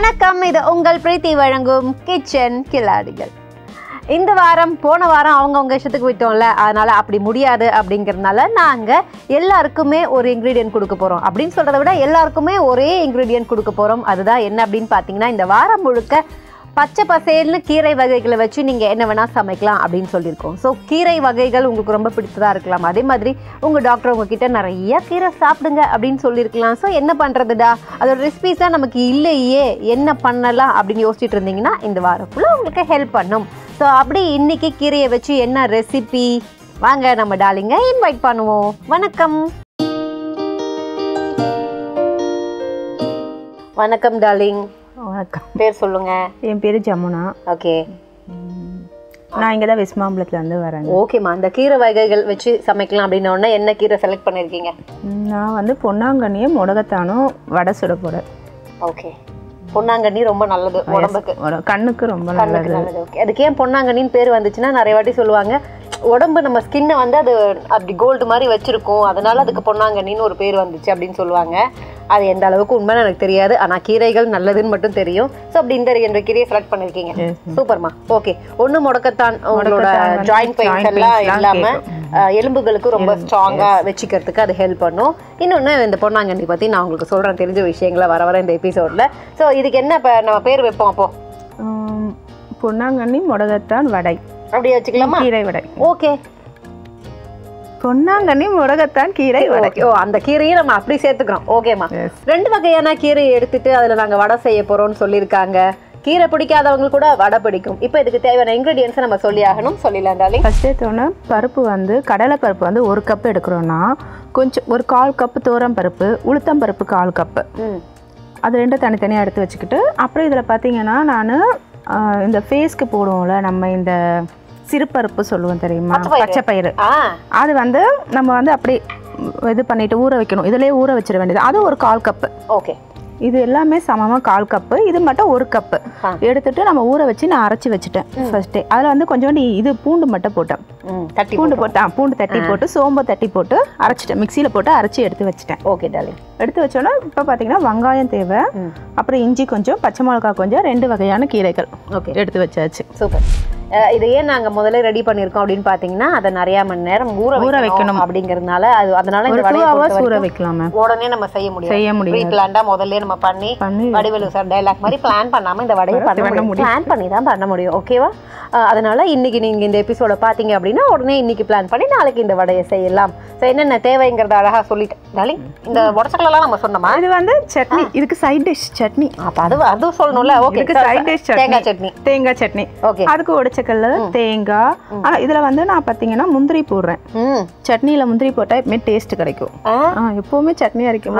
வணக்கம். இது உங்கள் பிரீத்தி வழங்கும் கிச்சன் கில்லாடிகள் இந்த வாரம் போன வாரம் அவங்கவுங்க இஷ்டத்துக்கு விட்டோம்ல அதனால அப்படி முடியாது அப்படிங்கிறதுனால நாங்கள் எல்லாருக்குமே ஒரு இன்க்ரீடியன்ட் கொடுக்க போகிறோம் அப்படின்னு சொல்கிறத விட எல்லாருக்குமே ஒரே இன்க்ரீடியன்ட் கொடுக்க போகிறோம் அதுதான் என்ன அப்படின்னு பார்த்தீங்கன்னா இந்த வாரம் முழுக்க பச்சை பசேல்னு கீரை வகைகளை வச்சு நீங்கள் என்ன வேணால் சமைக்கலாம் அப்படின்னு சொல்லியிருக்கோம். ஸோ கீரை வகைகள் உங்களுக்கு ரொம்ப பிடித்ததாக இருக்கலாம். அதே மாதிரி உங்கள் டாக்டர் உங்ககிட்ட நிறைய கீரை சாப்பிடுங்க அப்படின்னு சொல்லியிருக்கலாம். ஸோ என்ன பண்ணுறதுடா அதோட ரெசிபிஸ் நமக்கு இல்லையே. என்ன பண்ணலாம் அப்படின்னு யோசிச்சுட்டு இருந்தீங்கன்னா இந்த வாரம் ஃபுல்லாக உங்களுக்கு ஹெல்ப் பண்ணும். ஸோ அப்படி இன்னைக்கு கீரையை வச்சு என்ன ரெசிபி வாங்க நம்ம டாலிங்க இன்வைட் பண்ணுவோம். வணக்கம். வணக்கம் டாலிங் வணக்கம். பேர் சொல்லுங்க. என் பேர் ஜமுனா. ஓகே. நான் இங்கே தான் வெஸ்மாம்பலத்துலேருந்து வரேங்க. ஓகேம்மா அந்த கீரை வகைகள் வச்சு சமைக்கலாம் அப்படின்ன உடனே என்ன கீரை செலக்ட் பண்ணியிருக்கீங்க நான் வந்து பொன்னாங்கண்ணியும் முடகத்தானும் வடை சுட போகிறேன் ஓகே. பொன்னாங்கண்ணி ரொம்ப நல்லது உடம்புக்கு. கண்ணுக்கு ரொம்ப நல்லது ஓகே. அதுக்கு ஏன் பொன்னாங்கண்ணின்னு பேர் வந்துச்சுன்னா நிறைய வாட்டி சொல்லுவாங்க. உடம்பு நம்ம ஸ்கின்னை வந்து அது அப்படி கோல்டு மாதிரி வச்சிருக்கும். அதனால அதுக்கு பொன்னாங்கண்ணின்னு ஒரு பேர் வந்துச்சு அப்படின்னு சொல்லுவாங்க. அது எந்த அளவுக்கு உண்மைன்னு எனக்கு தெரியாது. ஆனால் கீரைகள் நல்லதுன்னு மட்டும் தெரியும். ஸோ அப்படி இந்த ரெண்டு கீரையை செலக்ட் பண்ணியிருக்கீங்க சூப்பர்மா ஓகே ஒன்று முடக்கத்தான் உங்களோட ஜாயிண்ட் பெயின்ஸ் எல்லாம் இல்லாமல். எலும்புகளுக்கு ரொம்ப ஸ்ட்ராங்காக வச்சுக்கிறதுக்கு அது ஹெல்ப் பண்ணும். இன்னொன்று இந்த பொன்னாங்கண்ணி பற்றி நான் உங்களுக்கு சொல்கிறேன் தெரிஞ்ச விஷயங்களை வர வர இந்த எபிசோடில் ஸோ இதுக்கு என்ன இப்போ நம்ம பேர் வைப்போம் அப்போ? ம், பொன்னாங்கண்ணி முடகத்தான் வடை. அப்படியே வச்சுக்கலாமா? கீரை வடை. ஓகே. பொன்னாங்கண்ணி முடகத்தான் கீரை வடை. ஓ அந்த கீரையை நம்ம அப்படி சேர்த்துக்கிறோம். ஓகேம்மா. ரெண்டு வகையான கீரையை எடுத்துட்டு அதுல நாங்க வடை செய்ய போறோம்னு சொல்லியிருக்காங்க. கீரை பிடிக்காதவங்க கூட வடை பிடிக்கும். இப்போ இதுக்கு தேவையான இன்கிரீடியன்ஸை நம்ம சொல்லி ஆகணும். சொல்லிடலாம் டாலி. ஃபஸ்ட்டே தோணு பருப்பு வந்து கடலை பருப்பு வந்து ஒரு கப் எடுக்கிறோன்னா கொஞ்சம் ஒரு கால் கப்பு தோரம் பருப்பு உளுத்தம் பருப்பு கால் கப்பு அது ரெண்டும் தனித்தனியாக எடுத்து வச்சுக்கிட்டு அப்புறம் இதில் பார்த்தீங்கன்னா நான் இந்த ஃபேஸ்க்கு போடுவோம்ல நம்ம இந்த சிறுபருப்பு சொல்லுவோம் தெரியுமா. பச்சை பயிறு. அது வந்து நம்ம வந்து அப்படி இது பண்ணிட்டு ஊற வைக்கணும். இதுலேயே ஊற வச்சிட வேண்டியது. அது ஒரு கால் கப்பு. ஓகே. இது எல்லாமே சமமாக கால் கப்பு. இது மட்டும் ஒரு கப்பு. எடுத்துட்டு நம்ம ஊற வச்சு நான் அரைச்சி வச்சுட்டேன் ஃபர்ஸ்டே அதில் வந்து கொஞ்சோண்டு இது பூண்டு மட்டும் போட்டேன். தட்டி பூண்டு போட்டு ஆ, பூண்டு தட்டி போட்டு சோம்பு தட்டி போட்டு அரைச்சிட்டேன். மிக்சியில் போட்டு அரைச்சி எடுத்து வச்சுட்டேன். ஓகே டாலி எடுத்து வச்சோன்னா இப்போ பார்த்தீங்கன்னா வெங்காயம் தேவை. அப்புறம் இஞ்சி கொஞ்சம் பச்சை மிளகாய் கொஞ்சம் ரெண்டு வகையான கீரைகள் ஓகே. எடுத்து வச்சாச்சு. சூப்பர். இது ஏன் நாங்க முதல்ல ரெடி பண்ணியிருக்கோம் அப்படின்னு பாத்தீங்கன்னா அதை நிறைய மணி நேரம் ஊற ஊற வைக்கணும். அப்படிங்கறதுனால அது அதனால இந்த வடையை ஊற வைக்கலாம் உடனே நம்ம செய்ய முடியும் செய்ய முடியும் பிளான்டா முதல்ல நம்ம பண்ணி வடிவேலு சார் டைலாக் மாதிரி பிளான் பண்ணாம இந்த வடையை பண்ண முடியும். பிளான் பண்ணி தான் பண்ண முடியும் ஓகேவா அதனால இன்னைக்கு நீங்க இந்த எபிசோட பாத்தீங்க அப்படின்னா உடனே இன்னைக்கு பிளான் பண்ணி நாளைக்கு இந்த வடையை செய்யலாம். ஸோ என்னென்ன தேவைங்கிறத அழகா சொல்லிட்டேன் டாலிங் இந்த உடச்சக்கெல்லாம் நம்ம சொன்னோமா? இது வந்து சட்னி. இதுக்கு சைட் டிஷ் சட்னி. அப்ப அது அதுவும் சொல்லணும்ல. ஓகே சைட் டிஷ் தேங்காய் சட்னி. தேங்காய் சட்னி. ஓகே அதுக்கு உடைச்சக்கல்ல தேங்காய் ஆனா இதுல வந்து நான் பாத்தீங்கன்னா முந்திரி போடுறேன். ம். சட்னியில முந்திரி போட்டா எப்பவுமே டேஸ்ட் கிடைக்கும். எப்பவுமே சட்னி அரைக்கும்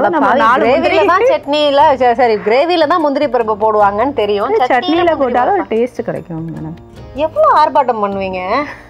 சட்னில சரி கிரேவில தான் முந்திரி பருப்பு போடுவாங்கன்னு தெரியும். சட்னியில போட்டாலும் ஒரு டேஸ்ட் கிடைக்கும் மேடம் எவ்வளவு ஆர்ப்பாட்டம் பண்ணுவீங்க?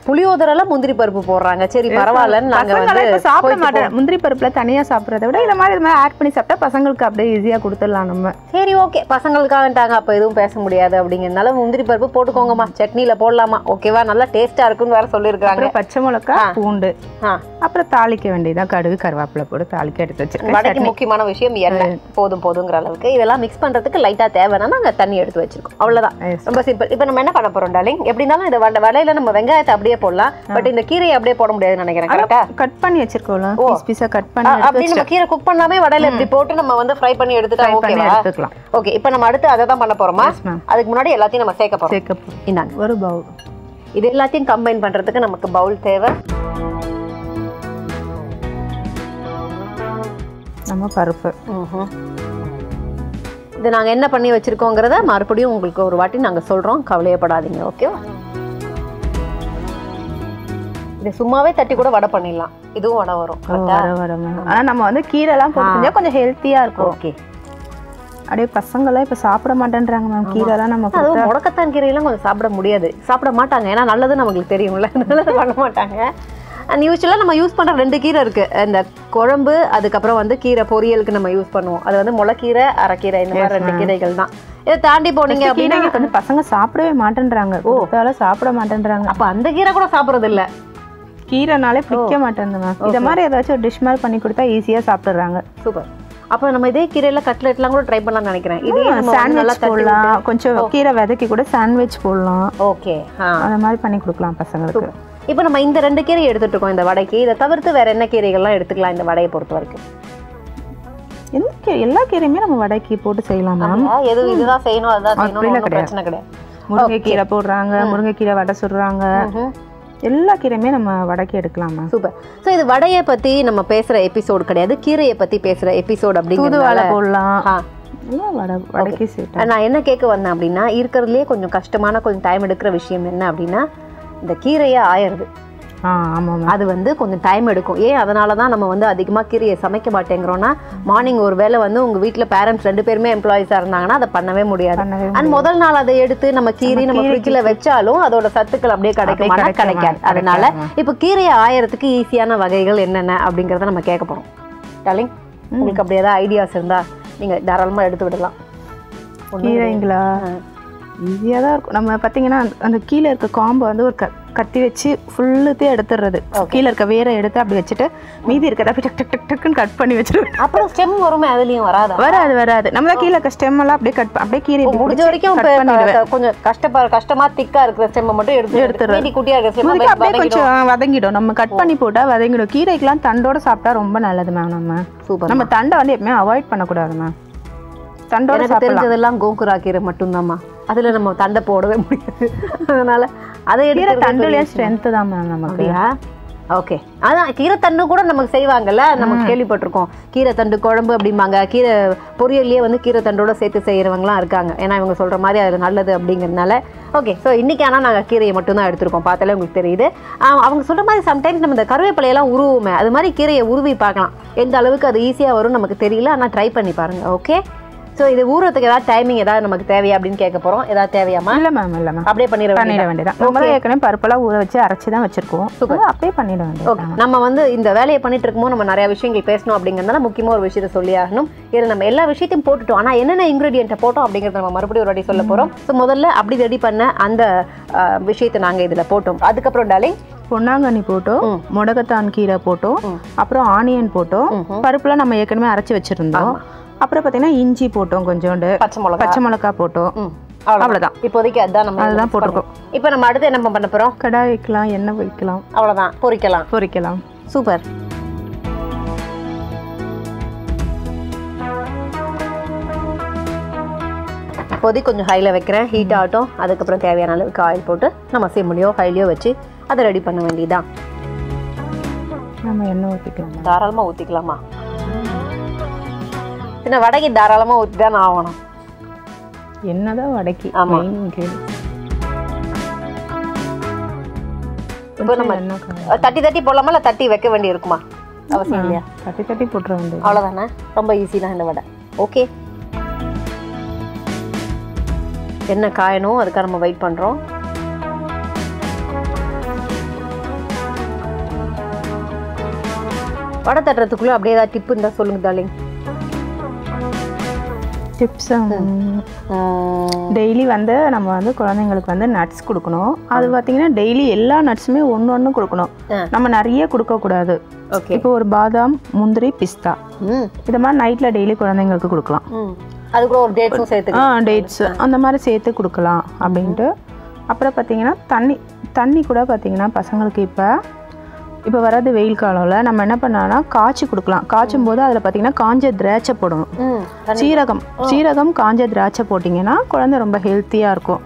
புளியோதரைல முந்திரி பருப்பு போடுறாங்க. சரி பரவாயில்லன்னு நாங்க பசங்க வந்து இப்ப சாப்பிட மாட்டேன். முந்திரி பருப்புல தனியா சாப்பிடறத விட இந்த மாதிரி இது மாதிரி ஆட் பண்ணி சாப்பிட்டா பசங்களுக்கு அப்படியே ஈஸியா கொடுத்துடலாம் நம்ம. சரி ஓகே பசங்களுக்காகட்டாங்க அப்ப எதுவும் பேச முடியாது அப்படிங்கறதுனால முந்திரி பருப்பு போட்டுக்கோங்கம்மா. சட்னில போடலாமா? ஓகேவா நல்லா டேஸ்டா இருக்குன்னு வேற சொல்லியிருக்காங்க. அப்புறம் பச்சை மிளகாய் பூண்டு. ஆ. அப்புறம் தாளிக்க வேண்டியதுதான் கடுகு கருவேப்பிலை போட்டு தாளிக்க எடுத்து வச்சிருக்கேன். வடைக்கு முக்கியமான விஷயம் எண்ணெய். போதும் போதுங்கிற அளவுக்கு. இதெல்லாம் மிக்ஸ் பண்றதுக்கு லைட்டா தேவைன்னா நாங்க தண்ணி எடுத்து வச்சிருக்கோம். அவ்வளவுதான். Yes. ரொம்ப சிம்பிள் இப்போ நம்ம என்ன பண்ண போறோம் டார்லிங் எப்படி இருந்தாலும் இந்த வடை வடையில நம்ம வெங்காயத்தை அப்படியே போடலாம். பட் இந்த கீரையை அப்படியே போட முடியாதுன்னு நினைக்கிறேன் கரெக்டா கட் பண்ணி வச்சிருக்கோம்ல பீஸ் பீஸா கட் பண்ணி அப்படி நம்ம கீரை குக் பண்ணாமே வடையில இப்படி போட்டு நம்ம வந்து ஃப்ரை பண்ணி எடுத்துட்டா ஓகேவா ஓகே இப்போ நம்ம அடுத்து அதை தான் பண்ண போறோமா. அதுக்கு முன்னாடி எல்லாத்தையும் நம்ம சேர்க்க போறோம். சேர்க்க போ- இந்தாங்க. ஒரு பவுல் இது எல்லாத்தையும் கம்பைன் பண்றதுக்கு நமக்கு பவுல் தேவை. நம்ம பருப்பு. இது நாங்க என்ன பண்ணி வச்சிருக்கோங்கிறத மறுபடியும் உங்களுக்கு ஒரு வாட்டி நாங்க சொல்றோம். கவலையப்படாதீங்க ஓகேவா இது சும்மாவே தட்டி கூட வடை பண்ணிடலாம். இதுவும் வடை வரும் கரெக்டா வர வர மேடம் ஆனா நம்ம வந்து கீரை எல்லாம் போட்டு கொஞ்சம் ஹெல்த்தியா இருக்கும். ஓகே அப்படியே பசங்க எல்லாம் இப்ப சாப்பிட மாட்டேன்றாங்க மேம் கீரை எல்லாம் நம்ம அதுவும் முடக்கத்தான் கீரையெல்லாம் கொஞ்சம் சாப்பிட முடியாது. சாப்பிட மாட்டாங்க ஏன்னா நல்லது நமக்கு தெரியும்ல. நல்லது பண்ண மாட்டாங்க. அண்ட் யூஸ்வலாக நம்ம யூஸ் பண்ணுற ரெண்டு கீரை இருக்கு. இந்த குழம்பு அதுக்கப்புறம் வந்து கீரை பொரியலுக்கு நம்ம யூஸ் பண்ணுவோம். அது வந்து முளைக்கீரை அரைக்கீரை இந்த மாதிரி ரெண்டு கீரைகள் தான். இதை தாண்டி போனீங்க அப்படின்னா வந்து பசங்க சாப்பிடவே மாட்டேன்றாங்க. கொடுத்தாலும் சாப்பிட மாட்டேன்றாங்க. அப்போ அந்த கீரை கூட சாப்பிட்றது இல்ல கீரைனாலே பிடிக்க மாட்டேங்குது மேம் இத மாதிரி ஏதாச்சும் ஒரு டிஷ் மாதிரி பண்ணி கொடுத்தா ஈஸியா சாப்பிடுறாங்க சூப்பர் அப்போ நம்ம இதே கீரையில கட்லெட்லாம் கூட ட்ரை பண்ணலாம்னு நினைக்கிறேன். இதே சாண்ட்விச் போடலாம். கொஞ்சம் கீரை விதைக்கி கூட சாண்ட்விச் போடலாம். ஓகே அந்த மாதிரி பண்ணி கொடுக்கலாம் பசங்களுக்கு. இப்போ நம்ம இந்த ரெண்டு கீரை எடுத்துட்டு இருக்கோம் இந்த வடைக்கு. இதை தவிர்த்து வேற என்ன கீரைகள்லாம் எடுத்துக்கலாம் இந்த வடையை பொறுத்த வரைக்கும்? எந்த கீரை எல்லா கீரையுமே நம்ம வடைக்கு போட்டு செய்யலாம் மேம். எது இதுதான் செய்யணும் அதுதான் செய்யணும். பிரச்சனை கிடையாது. முருங்கைக்கீரை போடுறாங்க முருங்கைக்கீரை வடை சுடுறாங்க. எல்லா கீரையுமே நம்ம வடைக்கு எடுக்கலாம் சூப்பர். ஸோ இது வடையை பத்தி நம்ம பேசுற எபிசோடு கிடையாது கீரையை பத்தி பேசுற எபிசோடு அப்படிங்கிறதுனால போடலாம். எல்லாம் வடை சேர்த்து. நான் என்ன கேட்க வந்தேன் அப்படின்னா இருக்கிறதுலே கொஞ்சம் கஷ்டமான கொஞ்சம் டைம் எடுக்கிற விஷயம் என்ன அப்படின்னா இந்த கீரையை ஆயிடுது. ஆமாம் மேம் அது வந்து கொஞ்சம் டைம் எடுக்கும். ஏன் அதனால தான் நம்ம வந்து அதிகமாக கீரையை சமைக்க மாட்டேங்கிறோம்னா மார்னிங் ஒரு வேளை வந்து உங்கள் வீட்டில் பேரண்ட்ஸ் ரெண்டு பேருமே எம்ப்ளாயிஸாக இருந்தாங்கன்னா அதை பண்ணவே முடியாது. அண்ட் முதல் நாள் அதை எடுத்து நம்ம கீரை நம்ம ஃப்ரிட்ஜில் வச்சாலும் அதோட சத்துக்கள் அப்படியே கிடைக்குமா? கிடைக்க கிடைக்காது. அதனால இப்போ கீரையை ஆயறதுக்கு ஈஸியான வகைகள் என்னென்ன அப்படிங்கிறத நம்ம கேட்க போகிறோம் டார்லிங் உங்களுக்கு அப்படி ஏதாவது ஐடியாஸ் இருந்தால் நீங்கள் தாராளமாக எடுத்து விடலாம். கீரைங்களா? ஈஸியாக தான் இருக்கும். நம்ம பார்த்தீங்கன்னா அந்த- கீழே இருக்க காம்பை வந்து ஒரு க- கத்தி வச்சு ஃபுல்லுத்தையும் எடுத்துடுறது கீழே இருக்க வேரை எடுத்து அப்படி வச்சுட்டு மீதி இருக்கிறத அப்படி டக் டக் டக் டக்குன்னு கட் பண்ணி வச்சிருவேன். அப்புறம் ஸ்டெம் வருமே அதுலேயும் வராதா? வராது வராது. நம்ம தான் கீழே இருக்க ஸ்டெம் எல்லாம் அப்படியே கட் அப்படியே கீரை முடிஞ்ச வரைக்கும் கொஞ்சம் கஷ்டப்பா கஷ்டமா திக்கா இருக்கிற ஸ்டெம்மை மட்டும் எடுத்து எடுத்துடுறது. இருக்கிற அப்படியே கொஞ்சம் வதங்கிடும். நம்ம கட் பண்ணி போட்டா வதங்கிடும். கீரைக்கெல்லாம் தண்டோட சாப்பிட்டா ரொம்ப நல்லது மேம் நம்ம. சூப்பர் நம்ம தண்டை வந்து எப்பவுமே அவாய்ட் பண்ணக்கூடாது மேம் தண்டோட தெரிஞ்சதெல்லாம் கோங்குரா கீரை மட்டும்தாம்மா. அதுல நம்ம தண்டை போடவே முடியாது. அதனால அதை எடுத்து தண்டுலயே ஸ்ட்ரென்த் தான் மேம் நமக்கு? ஓகே அதான் கீரை தண்டு கூட நமக்கு செய்வாங்கல்ல? நமக்கு கேள்விப்பட்டிருக்கோம். கீரை தண்டு குழம்பு அப்படிம்பாங்க. கீரை பொரியல்லையே வந்து கீரை தண்டோட சேர்த்து செய்கிறவங்களாம் இருக்காங்க. ஏன்னா இவங்க சொல்கிற மாதிரி அது நல்லது அப்படிங்கிறதுனால. ஓகே ஸோ இன்றைக்கி ஆனால் நாங்கள் கீரையை மட்டும் தான் எடுத்திருக்கோம். பார்த்தாலே உங்களுக்கு தெரியுது. அவங்க சொல்கிற மாதிரி சம்டைம்ஸ் நம்ம இந்த கருவேப்பிலையெல்லாம் உருவுமே அது மாதிரி கீரையை உருவி பார்க்கலாம். எந்த அளவுக்கு அது ஈஸியாக வரும் நமக்கு தெரியல. ஆனால் ட்ரை பண்ணி பாருங்கள் ஓகே ஸோ இது ஊறத்துக்கு ஏதாவது டைமிங் ஏதாவது நமக்கு தேவையா அப்படின்னு கேட்க போகிறோம் ஏதாவது தேவையாமா இல்ல மேம் இல்ல மேம் அப்படியே பண்ணிட பண்ணிட வேண்டியதா? வேண்டியதான் நம்ம ஏற்கனவே பருப்பெல்லாம் ஊற வச்சு அரைச்சி தான் வச்சிருக்கோம் அது அப்படியே பண்ணிட வேண்டியது ஓகே நம்ம வந்து இந்த வேலையை பண்ணிட்டு இருக்கும்போது நம்ம நிறைய விஷயங்கள் பேசணும் அப்படிங்கிறதுனால முக்கியமாக ஒரு விஷயத்தை சொல்லி ஆகணும். இதில் நம்ம எல்லா விஷயத்தையும் போட்டுட்டோம். ஆனால் என்னென்ன இன்க்ரீடியண்ட்டை போட்டோம் அப்படிங்கிறத நம்ம மறுபடியும் ஒரு வாட்டி சொல்ல போகிறோம் ஸோ முதல்ல அப்படி ரெடி பண்ண அந்த விஷயத்தை நாங்கள் இதில் போட்டோம். அதுக்கப்புறம் டாலிங் பொன்னாங்கண்ணி போட்டோம் முடக்கத்தான் கீரை போட்டோம் அப்புறம் ஆனியன் போட்டோம் பருப்புலாம் நம்ம ஏற்கனவே அரைச்சி வச்சிருந்தோம். அப்புறம் பார்த்தீங்கன்னா இஞ்சி போட்டோம் கொஞ்சோண்டு. பச்சை மிளகா. பச்சை மிளகாய் போட்டோம். அவ்வளோதான். இப்போதைக்கு அதுதான் நம்ம அதுதான் போட்டிருக்கோம். இப்போ நம்ம அடுத்து என்ன பண்ண போகிறோம் கடாய் வைக்கலாம் எண்ணெய் வைக்கலாம். அவ்வளோதான் பொரிக்கலாம் பொரிக்கலாம் சூப்பர். இப்போதைக்கு கொஞ்சம் ஹையில் வைக்கிறேன். ஹீட் ஆகட்டும். அதுக்கப்புறம் தேவையான அளவுக்கு ஆயில் போட்டு நம்ம சிம்லையோ ஹைலையோ வச்சு அதை ரெடி பண்ண வேண்டியதுதான். நம்ம எண்ணெய் ஊற்றிக்கலாம் தாராளமாக ஊற்றிக்கலாமா சின்ன வடகி தாராளமாக ஊற்றி தான் ஆகணும். என்னதான் வடக்கி? ஆமா. main ingredient. இப்போ நம்ம தட்டி தட்டி போடலாமா? இல்லை தட்டி வைக்க வேண்டி இருக்குமா? அவசியம் இல்லையா? தட்டி தட்டி போட்டுற வேண்டியது. அவ்வளோதானே ரொம்ப ஈஸி தான் இந்த வடை. ஓகே என்ன காயணும். அதுக்காக நம்ம வெயிட் பண்ணுறோம் வடை தட்டுறதுக்குள்ளே அப்படியே ஏதாவது டிப் இருந்தால் சொல்லுங்க டார்லிங் டிப்ஸ் டெய்லி வந்து நம்ம வந்து குழந்தைங்களுக்கு வந்து நட்ஸ் கொடுக்கணும். அது பார்த்தீங்கன்னா டெய்லி எல்லா நட்ஸுமே ஒன்று ஒன்று கொடுக்கணும். நம்ம நிறைய கொடுக்கக்கூடாது. ஓகே. இப்போ ஒரு பாதாம் முந்திரி பிஸ்தா. இது மாதிரி நைட்டில் டெய்லி குழந்தைங்களுக்கு கொடுக்கலாம். அது கூட ஒரு டேட்ஸும் சேர்த்து ஆ டேட்ஸ் அந்த மாதிரி சேர்த்து கொடுக்கலாம் அப்படின்ட்டு. அப்புறம் பார்த்தீங்கன்னா தண்ணி தண்ணி கூட பார்த்தீங்கன்னா பசங்களுக்கு இப்போ இப்போ வராது வெயில் காலம்ல நம்ம என்ன பண்ணலாம்னா காய்ச்சி கொடுக்கலாம். காய்ச்சும் போது அதில் பார்த்தீங்கன்னா காஞ்ச திராட்சை போடணும். சீரகம். சீரகம் காஞ்ச திராட்சை போட்டிங்கன்னா குழந்தை ரொம்ப ஹெல்த்தியாக இருக்கும்.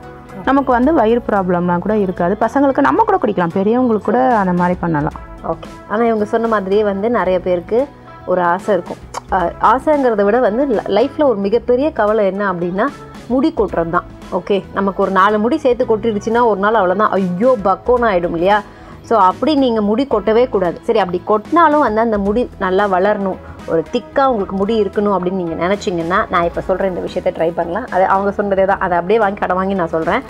நமக்கு வந்து வயிறு ப்ராப்ளம்லாம் கூட இருக்காது. பசங்களுக்கு நம்ம கூட குடிக்கலாம். பெரியவங்களுக்கு கூட அந்த மாதிரி பண்ணலாம். ஓகே. ஆனால் இவங்க சொன்ன மாதிரியே வந்து நிறைய பேருக்கு ஒரு ஆசை இருக்கும். ஆசைங்கிறத விட வந்து லைஃப்பில் ஒரு மிகப்பெரிய கவலை என்ன அப்படின்னா முடி கொட்டுறது தான் ஓகே. நமக்கு ஒரு நாலு முடி சேர்த்து கொட்டிடுச்சுன்னா ஒரு நாள் அவ்வளோதான் ஐயோ பக்கோன்னு ஆகிடும் இல்லையா? ஸோ அப்படி நீங்கள் முடி கொட்டவே கூடாது. சரி அப்படி கொட்டினாலும் வந்து அந்த முடி நல்லா வளரணும். ஒரு திக்காக உங்களுக்கு முடி இருக்கணும் அப்படின்னு நீங்கள் நினச்சிங்கன்னா நான் இப்போ சொல்கிற இந்த விஷயத்தை ட்ரை பண்ணலாம். அது அவங்க சொன்னதே தான். அதை அப்படியே வாங்கி கடை வாங்கி நான் சொல்கிறேன்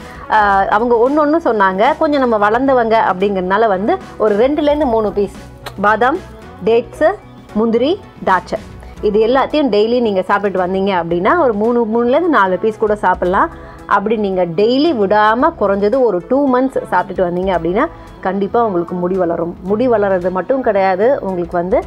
அவங்க ஒன்று ஒன்று சொன்னாங்க. கொஞ்சம் நம்ம வளர்ந்தவங்க அப்படிங்கிறதுனால வந்து ஒரு ரெண்டுலேருந்து மூணு பீஸ் பாதாம் டேட்ஸு முந்திரி திராட்சை. இது எல்லாத்தையும் டெய்லி நீங்கள் சாப்பிட்டுட்டு வந்தீங்க அப்படின்னா ஒரு மூணு மூணுலேருந்து நாலு பீஸ் கூட சாப்பிட்லாம். அப்படி நீங்கள் டெய்லி விடாமல் குறைஞ்சது ஒரு டூ மந்த்ஸ் சாப்பிட்டுட்டு வந்தீங்க அப்படின்னா கண்டிப்பாக உங்களுக்கு முடி வளரும். முடி வளர்றது மட்டும் கிடையாது. உங்களுக்கு வந்து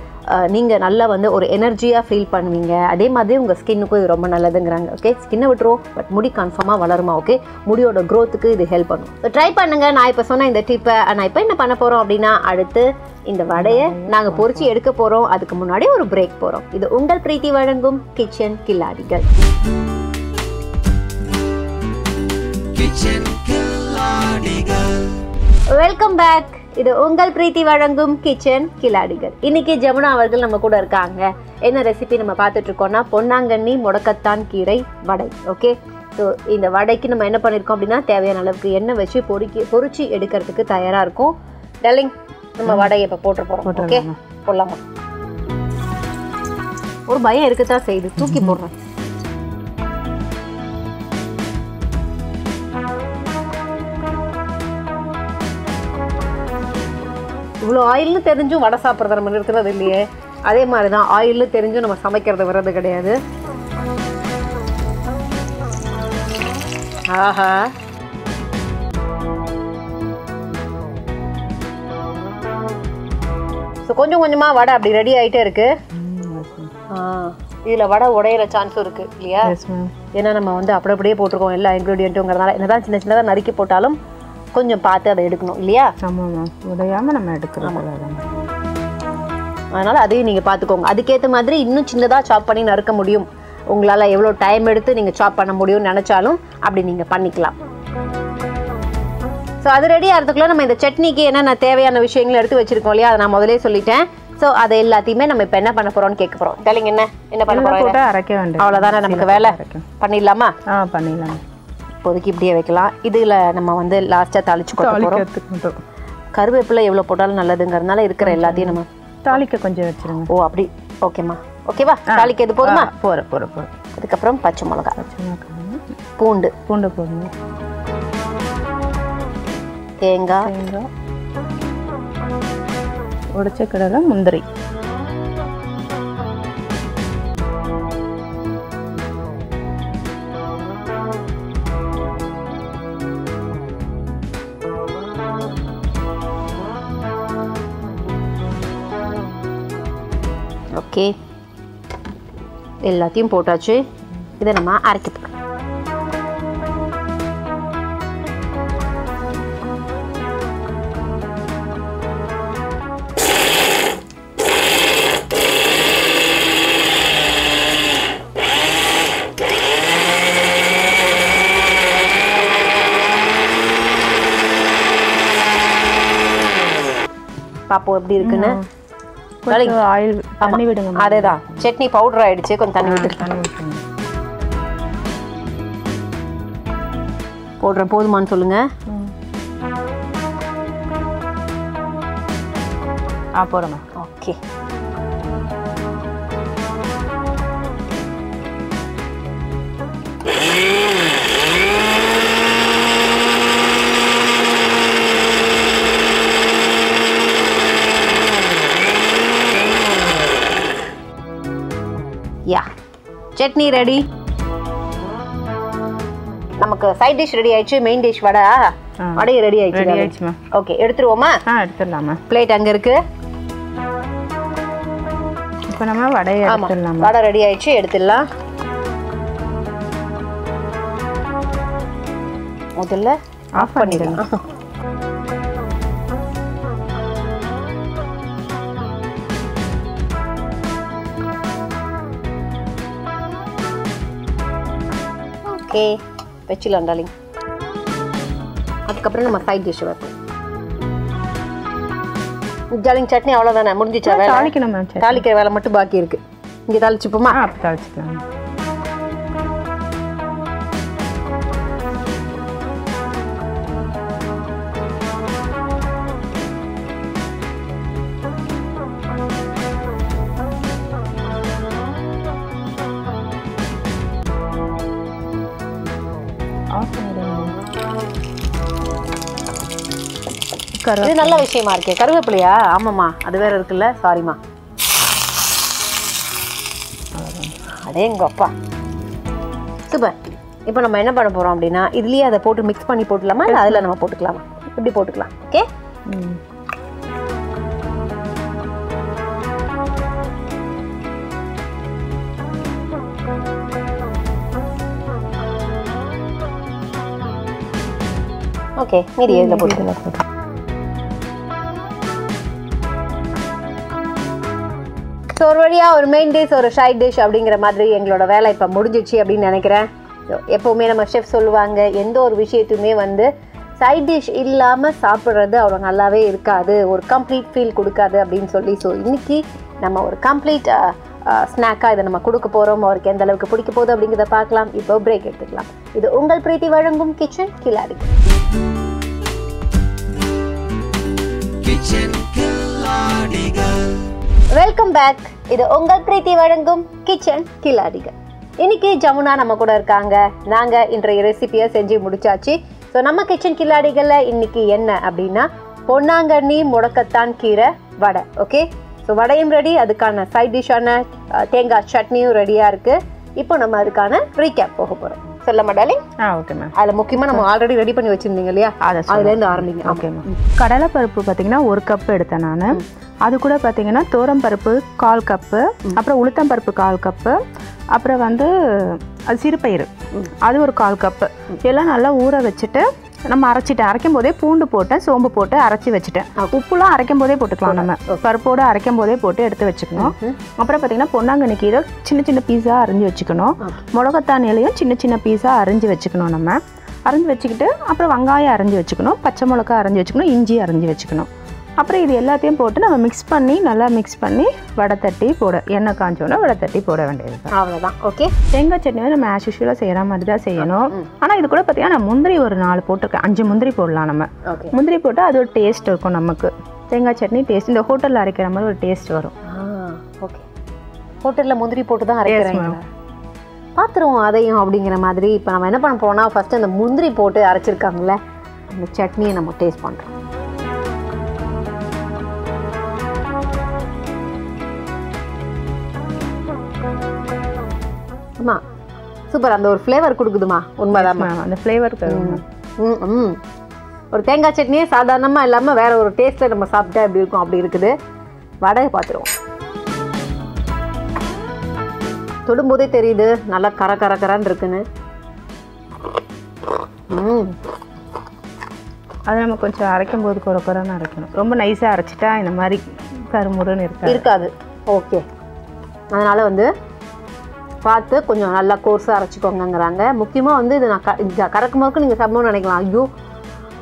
நீங்கள் நல்லா வந்து ஒரு எனர்ஜியாக ஃபீல் பண்ணுவீங்க. அதே மாதிரி உங்கள் ஸ்கின்னுக்கும் இது ரொம்ப நல்லதுங்கிறாங்க. ஓகே ஸ்கின்னை விட்டுருவோம். பட் முடி கன்ஃபார்மாக வளருமா? ஓகே முடியோட க்ரோத்துக்கு இது ஹெல்ப் பண்ணும். ஸோ ட்ரை பண்ணுங்கள் நான் இப்போ சொன்ன இந்த டிப்பை நான் இப்போ என்ன பண்ண போகிறோம் அப்படின்னா அடுத்து இந்த வடையை நாங்கள் பொறிச்சு எடுக்க போகிறோம் அதுக்கு முன்னாடி ஒரு பிரேக் போகிறோம் இது உங்கள் பிரீத்தி வழங்கும் கிச்சன் கில்லாடிகள். வெல்கம் பேக் இது உங்கள் பிரீத்தி வழங்கும் கிச்சன் கில்லாடிகள் இன்னைக்கு ஜமுனா அவர்கள் நம்ம கூட இருக்காங்க. என்ன ரெசிபி நம்ம பார்த்துட்டு இருக்கோம்னா பொன்னாங்கண்ணி முடக்கத்தான் கீரை வடை ஓகே ஸோ இந்த வடைக்கு நம்ம என்ன பண்ணியிருக்கோம் அப்படின்னா தேவையான அளவுக்கு எண்ணெய் வச்சு பொறிக்கி பொரிச்சு எடுக்கிறதுக்கு தயாராக இருக்கும். டெல்லிங் நம்ம வடையை இப்போ போட்டு போகிறோம் ஓகே போடலாமா? ஒரு பயம் இருக்கத்தான் செய்யுது. தூக்கி போடுறேன். இவ்வளோ ஆயில்னு தெரிஞ்சும் வடை சாப்பிட்றத நம்ம நிறுத்துறது இல்லையே. அதே மாதிரி தான் ஆயில்னு தெரிஞ்சும் நம்ம சமைக்கிறது வர்றது கிடையாது. ஆஹா. ஸோ கொஞ்சம் கொஞ்சமாக வடை அப்படி ரெடி ஆகிட்டே இருக்கு. இதில் வடை உடையிற சான்ஸும் இருக்கு இல்லையா? ஏன்னா நம்ம வந்து அப்படி அப்படியே போட்டிருக்கோம் எல்லா இன்க்ரீடியண்ட்டுங்கிறதுனால என்னதான் சின்ன சின்னதாக நறுக்கி போட்டாலும் கொஞ்சம் பார்த்து அதை எடுக்கணும் இல்லையா? ஆமாம் மேம் உடையாமல் நம்ம எடுக்கிறோம் அதனால் அதையும் நீங்கள் பார்த்துக்கோங்க. அதுக்கேற்ற மாதிரி இன்னும் சின்னதாக சாப் பண்ணி நறுக்க முடியும். உங்களால் எவ்வளோ டைம் எடுத்து நீங்கள் சாப் பண்ண முடியும்னு நினச்சாலும் அப்படி நீங்கள் பண்ணிக்கலாம். ஸோ அது ரெடி ஆகிறதுக்குள்ள நம்ம இந்த சட்னிக்கு என்னென்ன தேவையான விஷயங்கள் எடுத்து வச்சிருக்கோம் இல்லையா? அதை நான் முதலே சொல்லிட்டேன். ஸோ அதை எல்லாத்தையுமே நம்ம இப்போ என்ன பண்ண போகிறோம்னு கேட்க போகிறோம் தெளிங்க என்ன? என்ன பண்ண போகிறோம் அரைக்க வேண்டாம் அவ்வளோதானே நமக்கு வேலை? பண்ணிடலாமா? ஆ பண்ணிடலாம் இப்போதைக்கு இப்படியே வைக்கலாம். இதில் நம்ம வந்து லாஸ்ட்டாக தாளிச்சு தாளிக்கிறதுக்கு மட்டும். கருவேப்பிலை எவ்வளோ போட்டாலும் நல்லதுங்கிறதுனால இருக்கிற எல்லாத்தையும் நம்ம தாளிக்க கொஞ்சம் வச்சிருங்க. ஓ அப்படி. ஓகேம்மா ஓகேவா தாளிக்கு எது போதுமா? போகிற போகிற போகிற அதுக்கப்புறம் பச்சை மிளகா. கம்மி. பூண்டு. பூண்டை போடுங்க தேங்காய். தேங்காய். உடைச்ச கடலை முந்திரி. ஓகே. எல்லாத்தையும் போட்டாச்சு. இதை நம்ம அரைக்க போகிறோம் பாப்போம் எப்படி இருக்குன்னு. ஆயில் தண்ணி விடுங்க. அதேதான் சட்னி பவுடர் ஆயிடுச்சு. கொஞ்சம் தண்ணி விட்டு தண்ணி விட்டுருங்க போடுறேன். போதுமான்னு சொல்லுங்க. ஆ போடுறேன் ஓகே. சட்னி ரெடி. நமக்கு சைட் டிஷ் ரெடி ஆயிடுச்சு மெயின் டிஷ் வடை. வடையும் ரெடி ஆயிடுச்சு ஓகே எடுத்துருவோமா? ஆ எடுத்துடலாமா? பிளேட் அங்க இருக்கு? இப்போ நம்ம வடையை எடுத்துடலாமா? வடை ரெடி ஆயிடுச்சு எடுத்துடலாம். முதல்ல ஆஃப் பண்ணிடுங்க. ஓகே. வச்சிடலாம் டார்லிங் அதுக்கப்புறம் நம்ம சைட் டிஷ் வைப்போம் ஜாலிங் சட்னி அவ்வளோதானே முடிஞ்சிச்சா வேலை? தாளிக்கணும் தாளிக்கிற வேலை மட்டும் பாக்கி இருக்கு. இங்கே தாளிச்சுப்போமா? தாளிச்சிக்கலாம். ஆஃப் பண்ணிடுங்க இது நல்ல விஷயமா இருக்கே. கருவேப்பிலையா? ஆமாம்மா. அது வேற இருக்குல்ல? சாரிம்மா அடேங்க அப்பா. சூப்பர். இப்போ நம்ம என்ன பண்ண போகிறோம் அப்படின்னா இதுலேயே அதை போட்டு மிக்ஸ் பண்ணி போட்டுக்கலாமா இல்லை அதில் நம்ம போட்டுக்கலாமா? இப்படி போட்டுக்கலாம். ஓகே மீதி இதில் போட்டுக்கலாம் ஸோ ஒரு வழியாக ஒரு மெயின் டிஷ் ஒரு சைட் டிஷ் அப்படிங்கிற மாதிரி எங்களோட வேலை இப்போ முடிஞ்சிச்சு அப்படின்னு நினைக்கிறேன். எப்போவுமே நம்ம ஷெஃப் சொல்லுவாங்க எந்த ஒரு விஷயத்தையுமே வந்து சைட் டிஷ் இல்லாமல் சாப்பிட்றது அவ்வளோ நல்லாவே இருக்காது. ஒரு கம்ப்ளீட் ஃபீல் கொடுக்காது அப்படின்னு சொல்லி. ஸோ இன்னைக்கு நம்ம ஒரு கம்ப்ளீட் ஸ்நாக்காக இதை நம்ம கொடுக்க போகிறோம் அவருக்கு எந்த அளவுக்கு பிடிக்க போகுது அப்படிங்கிறத பார்க்கலாம். இப்போ பிரேக் எடுத்துக்கலாம். இது உங்கள் பிரீத்தி வழங்கும் கிச்சன் கிளாடி வெல்கம் பேக் இது உங்கள் பிரீத்தி வழங்கும் கிச்சன் கில்லாடிகள். இன்னைக்கு ஜமுனா நம்ம கூட இருக்காங்க. நாங்கள் இன்றைய ரெசிபியை செஞ்சு முடிச்சாச்சு. ஸோ நம்ம கிச்சன் கில்லாடிகளில் இன்னைக்கு என்ன அப்படின்னா பொன்னாங்கண்ணி முடக்கத்தான் கீரை வடை. ஓகே ஸோ வடையும் ரெடி அதுக்கான சைட் டிஷ்ஷான தேங்காய் சட்னியும் ரெடியாக இருக்குது இப்போ நம்ம அதுக்கான ரீகேப் போக போகிறோம் சொல்ல மாட்டாலே ஆ ஓகே மேம் அதில் முக்கியமாக நம்ம ஆல்ரெடி ரெடி பண்ணி வச்சுருந்தீங்க இல்லையா? அதை அதுலேருந்து ஆரம்பிங்க. ஓகே மேம் கடலைப்பருப்பு பார்த்தீங்கன்னா ஒரு கப் எடுத்தேன் நான். அது கூட பார்த்தீங்கன்னா தோரம் பருப்பு கால் கப்பு அப்புறம் உளுத்தம் பருப்பு கால் கப்பு அப்புறம் வந்து அது சிறுபயிறு. அது ஒரு கால் கப்பு எல்லாம் நல்லா ஊற வச்சுட்டு நம்ம அரைச்சிட்டேன் அரைக்கும் போதே பூண்டு போட்டேன் சோம்பு போட்டு அரைச்சி வச்சுட்டேன் உப்புலாம் அரைக்கும் போதே போட்டுக்கலாம் நம்ம. பருப்போடு அரைக்கும் போதே போட்டு எடுத்து வச்சுக்கணும். அப்புறம் பார்த்தீங்கன்னா பொன்னாங்கண்ணி கீரை சின்ன சின்ன பீஸாக அரிஞ்சு வச்சுக்கணும். முளகத்தான் இலையும் சின்ன சின்ன பீஸாக அரிஞ்சு வச்சுக்கணும் நம்ம. அரைஞ்சு வச்சுக்கிட்டு அப்புறம் வெங்காயம் அரைஞ்சு வச்சுக்கணும். பச்சை மிளகா அரைஞ்சு வச்சுக்கணும். இஞ்சி அரைஞ்சு வச்சுக்கணும். அப்புறம் இது எல்லாத்தையும் போட்டு நம்ம மிக்ஸ் பண்ணி நல்லா மிக்ஸ் பண்ணி வடை தட்டி போட எண்ணெய் காஞ்சோன்னா வடை தட்டி போட வேண்டியது தான். அவ்வளோதான் ஓகே தேங்காய் சட்னி வந்து நம்ம ஆஸ் யூஷுவலாக செய்கிற மாதிரி தான் செய்யணும். ஆனால் இது கூட பார்த்தீங்கன்னா நான் முந்திரி ஒரு நாலு போட்டிருக்கேன். அஞ்சு முந்திரி போடலாம் நம்ம. முந்திரி போட்டால் அது ஒரு டேஸ்ட் இருக்கும் நமக்கு. தேங்காய் சட்னி டேஸ்ட் இந்த ஹோட்டலில் அரைக்கிற மாதிரி ஒரு டேஸ்ட் வரும். ஓகே ஹோட்டலில் முந்திரி போட்டு தான் ma'am. பார்த்துருவோம் அதையும் அப்படிங்கிற மாதிரி. இப்போ நம்ம என்ன பண்ண போனால் ஃபர்ஸ்ட் அந்த முந்திரி போட்டு அரைச்சிருக்காங்கல்ல அந்த சட்னியை நம்ம டேஸ்ட் பண்ணுறோம் ஆமா சூப்பர் அந்த ஒரு ஃப்ளேவர் கொடுக்குதுமா? உண்மைதான் Ma'am, அந்த ஃப்ளேவருக்கு ம் ம் ஒரு தேங்காய் சட்னியே சாதாரணமாக இல்லாமல் வேற ஒரு டேஸ்ட்டில் நம்ம சாப்பிட்டா எப்படி இருக்கும்? அப்படி இருக்குது. வடையை பார்த்துருவோம். தொடும்போதே தெரியுது நல்லா கர கர கரன்னு இருக்குன்னு. ம். அதை நம்ம கொஞ்சம் அரைக்கும் போது குறை குறைன்னு அரைக்கணும். ரொம்ப நைஸாக அரைச்சிட்டா இந்த மாதிரி கருமுருன்னு இருக்காது. இருக்காது. ஓகே அதனால் வந்து பார்த்து கொஞ்சம் நல்லா கோர்ஸாக அரைச்சிக்கோங்கங்கிறாங்க. முக்கியமாக வந்து இது நான் க கறக்கும் போது நீங்கள் சாப்பிடணும்னு நினைக்கலாம். ஐயோ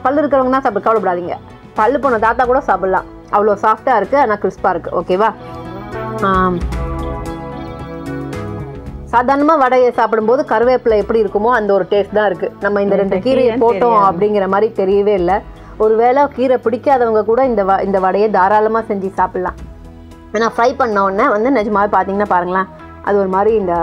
பல்லு இருக்கிறவங்க தான் சாப்பிட கவலைப்படாதீங்க. பல்லு போன தாத்தா கூட சாப்பிடலாம். அவ்வளோ சாஃப்டாக இருக்குது ஆனால் கிறிஸ்பாக இருக்குது ஓகேவா. சாதாரணமாக வடையை சாப்பிடும்போது கருவேப்பிலை எப்படி இருக்குமோ அந்த ஒரு டேஸ்ட் தான் இருக்குது நம்ம இந்த ரெண்டு கீரையை போட்டோம். அப்படிங்கிற மாதிரி தெரியவே இல்லை. ஒருவேளை கீரை பிடிக்காதவங்க கூட இந்த வ இந்த வடையை தாராளமாக செஞ்சு சாப்பிட்லாம். ஏன்னா ஃப்ரை பண்ண உடனே வந்து நிஜமாவே பார்த்தீங்கன்னா பாருங்களேன் அது ஒரு மாதிரி இந்த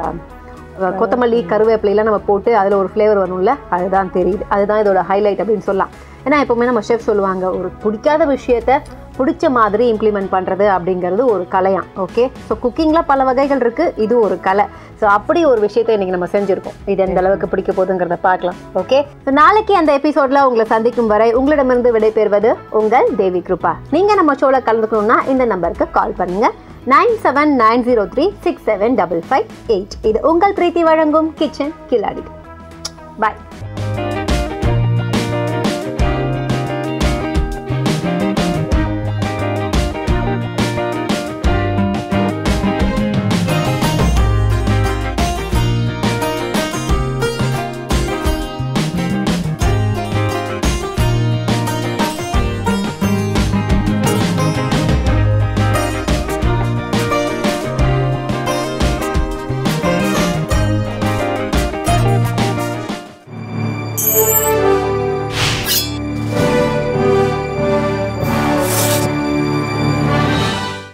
கொத்தமல்லி கருவேப்பிலையெல்லாம் நம்ம போட்டு அதில் ஒரு ஃப்ளேவர் வரும்ல அதுதான் தெரியுது. அதுதான் இதோட ஹைலைட் அப்படின்னு சொல்லலாம். ஏன்னா எப்போவுமே நம்ம ஷெஃப் சொல்லுவாங்க ஒரு பிடிக்காத விஷயத்த பிடிச்ச மாதிரி இம்ப்ளிமெண்ட் பண்ணுறது அப்படிங்கிறது ஒரு கலையாம் ஓகே ஸோ குக்கிங்கில் பல வகைகள் இருக்குது இது ஒரு கலை. ஸோ அப்படி ஒரு விஷயத்தை இன்றைக்கி நம்ம செஞ்சுருக்கோம். இது எந்த அளவுக்கு பிடிக்க போகுதுங்கிறத பார்க்கலாம் ஓகே ஸோ நாளைக்கு அந்த எபிசோடில் உங்களை சந்திக்கும் வரை உங்களிடமிருந்து விடைபெறுவது உங்கள் தேவி கிருபா. நீங்கள் நம்ம ஷோவில் கலந்துக்கணும்னா இந்த நம்பருக்கு கால் பண்ணுங்கள் nine seven nine zero three six seven double five eight. இது உங்கள் பிரீத்தி வழங்கும் கிச்சன் கில்லாடி. பாய்